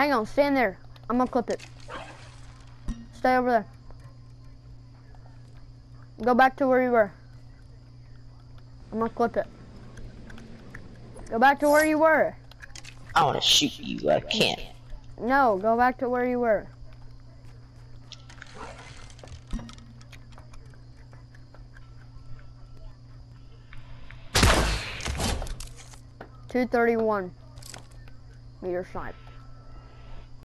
Hang on, stand there. I'm gonna clip it. Stay over there. Go back to where you were. I'm gonna clip it. Go back to where you were. I want to shoot you. I can't. No, go back to where you were. Two thirty one meter snipe.